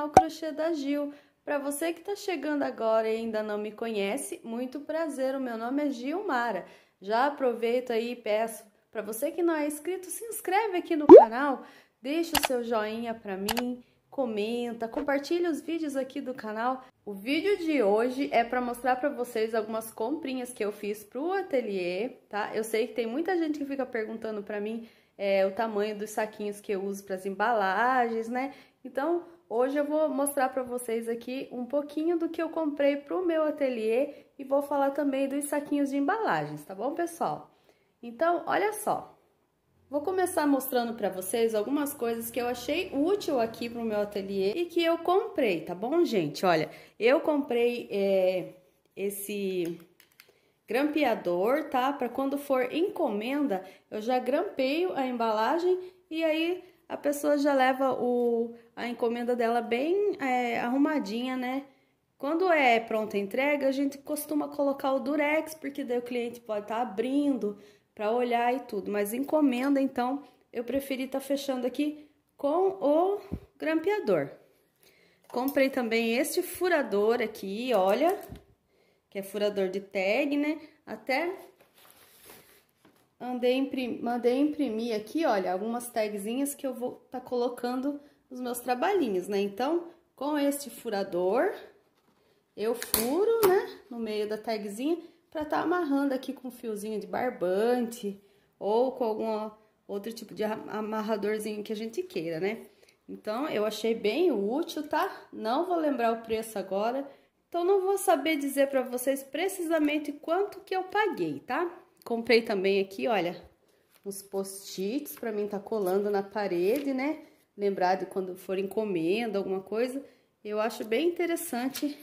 canal Crochê da Gil. Para você que está chegando agora e ainda não me conhece, muito prazer, o meu nome é Gilmara. Já aproveito aí e peço para você que não é inscrito, se inscreve aqui no canal, deixa o seu joinha para mim, comenta, compartilha os vídeos aqui do canal. O vídeo de hoje é para mostrar para vocês algumas comprinhas que eu fiz pro ateliê, tá? Eu sei que tem muita gente que fica perguntando para mim é, o tamanho dos saquinhos que eu uso para as embalagens, né? Então, hoje eu vou mostrar para vocês aqui um pouquinho do que eu comprei para o meu ateliê e vou falar também dos saquinhos de embalagens, tá bom, pessoal? Então, olha só. Vou começar mostrando para vocês algumas coisas que eu achei útil aqui para o meu ateliê e que eu comprei, tá bom, gente? Olha, eu comprei é, esse grampeador, tá? Para quando for encomenda, eu já grampeio a embalagem e aí a pessoa já leva o, a encomenda dela bem é, arrumadinha, né? Quando é pronta a entrega, a gente costuma colocar o durex, porque daí o cliente pode estar tá abrindo para olhar e tudo. Mas encomenda, então, eu preferi estar tá fechando aqui com o grampeador. Comprei também este furador aqui, olha, que é furador de tag, né? Até andei mandei imprimir aqui, olha, algumas tagzinhas que eu vou tá colocando os meus trabalhinhos, né? Então, com este furador, eu furo, né, no meio da tagzinha, pra tá amarrando aqui com um fiozinho de barbante ou com algum outro tipo de amarradorzinho que a gente queira, né? Então, eu achei bem útil, tá? Não vou lembrar o preço agora, então, não vou saber dizer para vocês precisamente quanto que eu paguei, tá? Comprei também aqui, olha, uns post-its para mim tá colando na parede, né? Lembrar de quando for encomenda, alguma coisa. Eu acho bem interessante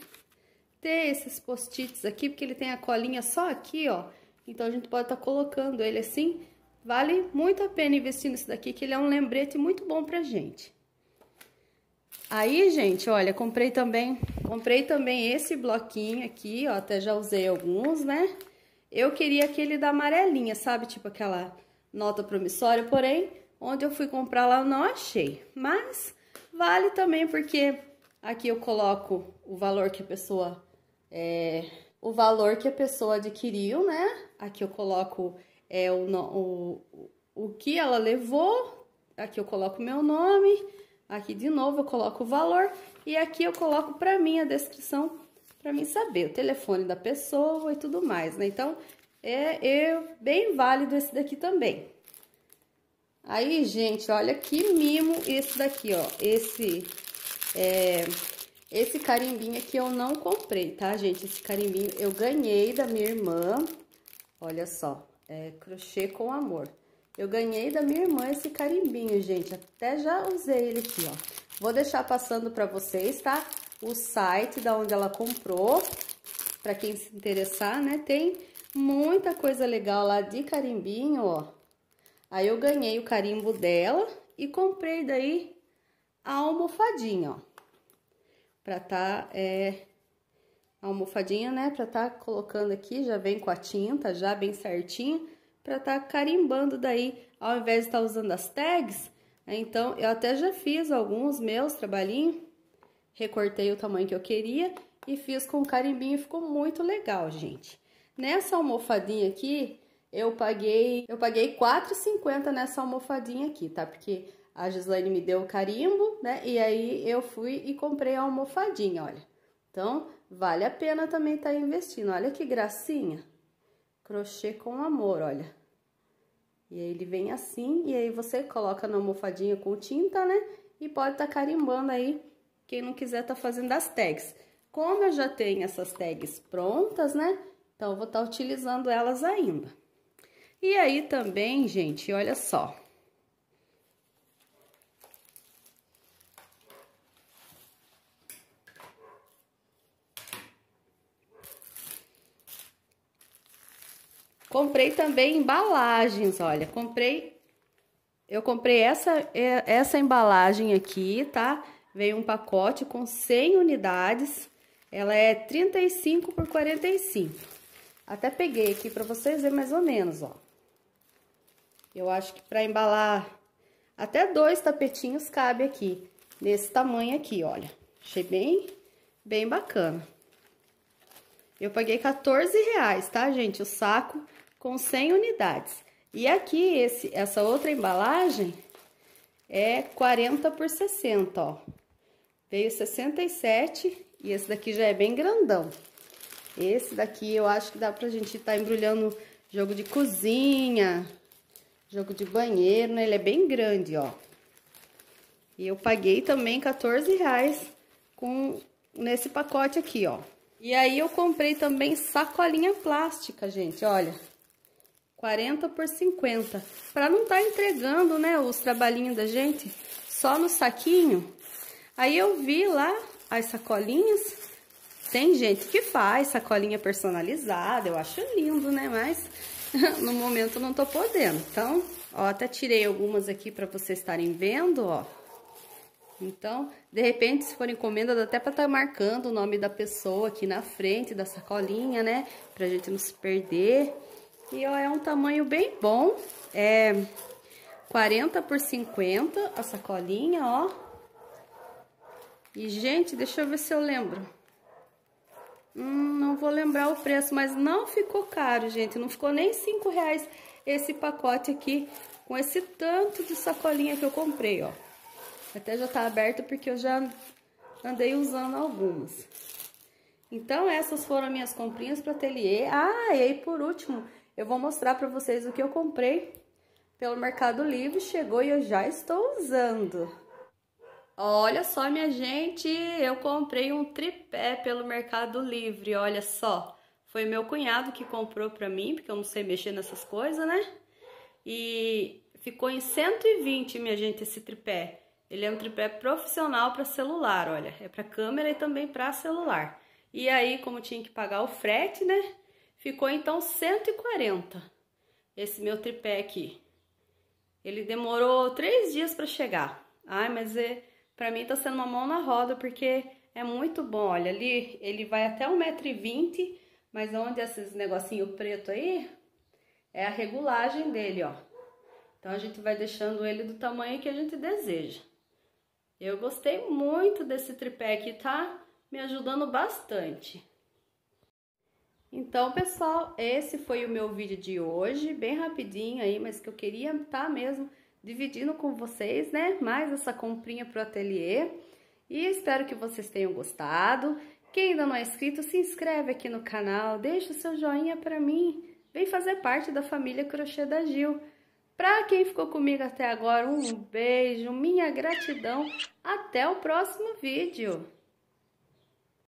ter esses post-its aqui, porque ele tem a colinha só aqui, ó. Então, a gente pode estar tá colocando ele assim. Vale muito a pena investir nisso daqui, que ele é um lembrete muito bom pra gente. Aí, gente, olha, comprei também, comprei também esse bloquinho aqui, ó, até já usei alguns, né? Eu queria aquele da amarelinha, sabe? Tipo aquela nota promissória, porém, onde eu fui comprar lá eu não achei. Mas vale também porque aqui eu coloco o valor que a pessoa, é, o valor que a pessoa adquiriu, né? Aqui eu coloco é, o, o, o que ela levou, aqui eu coloco meu nome Aqui de novo eu coloco o valor e aqui eu coloco para mim a descrição para mim saber o telefone da pessoa e tudo mais, né? Então, é, é bem válido esse daqui também. Aí, gente, olha que mimo esse daqui, ó. Esse, é, esse carimbinho aqui eu não comprei, tá, gente? Esse carimbinho eu ganhei da minha irmã. Olha só, é crochê com amor. Eu ganhei da minha irmã esse carimbinho, gente. Até já usei ele aqui, ó. Vou deixar passando pra vocês, tá? O site da onde ela comprou. Pra quem se interessar, né? Tem muita coisa legal lá de carimbinho, ó. Aí eu ganhei o carimbo dela e comprei daí a almofadinha, ó. Pra tá, é... Almofadinha, né? Pra tá colocando aqui, já vem com a tinta, já bem certinho para tá carimbando daí, ao invés de estar tá usando as tags. Né? Então, eu até já fiz alguns meus trabalhinhos, recortei o tamanho que eu queria e fiz com carimbinho, ficou muito legal, gente. Nessa almofadinha aqui, eu paguei, eu paguei R$4,50 nessa almofadinha aqui, tá? Porque a Gislaine me deu o carimbo, né? E aí eu fui e comprei a almofadinha, olha. Então, vale a pena também estar tá investindo. Olha que gracinha. Crochê com amor, olha. E aí ele vem assim, e aí você coloca na almofadinha com tinta, né? E pode estar tá carimbando aí, quem não quiser tá fazendo as tags. Como eu já tenho essas tags prontas, né? Então, eu vou estar tá utilizando elas ainda. E aí também, gente, olha só. Comprei também embalagens, olha, comprei eu comprei essa, é, essa embalagem aqui, tá? Veio um pacote com 100 unidades. Ela é 35 por 45. Até peguei aqui para vocês verem mais ou menos, ó. Eu acho que para embalar até dois tapetinhos cabe aqui, nesse tamanho aqui, olha. Achei bem, bem bacana. Eu paguei 14 reais, tá, gente? O saco com 100 unidades. E aqui, esse, essa outra embalagem é 40 por 60, ó. Veio 67 e esse daqui já é bem grandão. Esse daqui eu acho que dá pra gente estar tá embrulhando jogo de cozinha, jogo de banheiro, né? Ele é bem grande, ó. E eu paguei também 14 reais com, nesse pacote aqui, ó. E aí eu comprei também sacolinha plástica, gente, olha. 40 por 50. Pra não tá entregando, né, os trabalhinhos da gente só no saquinho. Aí eu vi lá as sacolinhas. Tem gente que faz sacolinha personalizada, eu acho lindo, né? Mas no momento não tô podendo. Então, ó, até tirei algumas aqui para vocês estarem vendo, ó. Então, de repente, se for encomenda, dá até para estar tá marcando o nome da pessoa aqui na frente da sacolinha, né? Pra gente não se perder. E, ó, é um tamanho bem bom. É 40 por 50 a sacolinha, ó. E, gente, deixa eu ver se eu lembro. Hum, não vou lembrar o preço, mas não ficou caro, gente. Não ficou nem 5 reais esse pacote aqui com esse tanto de sacolinha que eu comprei, ó. Até já tá aberto porque eu já andei usando algumas. Então, essas foram minhas comprinhas para ateliê. Ah, e aí por último, eu vou mostrar para vocês o que eu comprei pelo Mercado Livre. Chegou e eu já estou usando. Olha só, minha gente, eu comprei um tripé pelo Mercado Livre, olha só. Foi meu cunhado que comprou pra mim, porque eu não sei mexer nessas coisas, né? E ficou em 120, minha gente, esse tripé. Ele é um tripé profissional para celular, olha. É para câmera e também para celular. E aí, como tinha que pagar o frete, né? Ficou então 140. Esse meu tripé aqui. Ele demorou três dias para chegar. Ai, mas é Pra mim tá sendo uma mão na roda, porque é muito bom. Olha, ali ele vai até 1,20m, mas onde esses negocinho preto aí, é a regulagem dele, ó. Então, a gente vai deixando ele do tamanho que a gente deseja. Eu gostei muito desse tripé aqui, tá me ajudando bastante. Então, pessoal, esse foi o meu vídeo de hoje, bem rapidinho aí, mas que eu queria tá mesmo dividindo com vocês, né, mais essa comprinha pro ateliê. E espero que vocês tenham gostado. Quem ainda não é inscrito, se inscreve aqui no canal, deixa o seu joinha para mim. Vem fazer parte da família Crochê da Gil. Para quem ficou comigo até agora, um beijo, minha gratidão. Até o próximo vídeo.